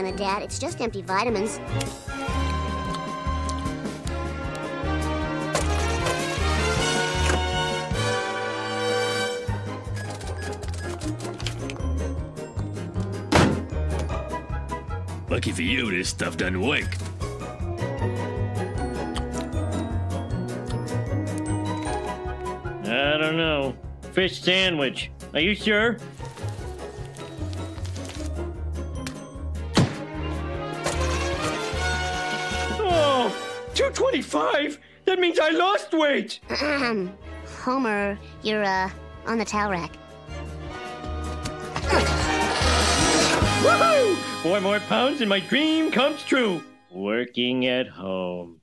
banana, Dad. It's just empty vitamins. Lucky for you, this stuff doesn't work. I don't know. Fish sandwich. Are you sure? 225? That means I lost weight! Homer, you're, uh, on the towel rack. Woohoo! Four more pounds and my dream comes true. Working at home.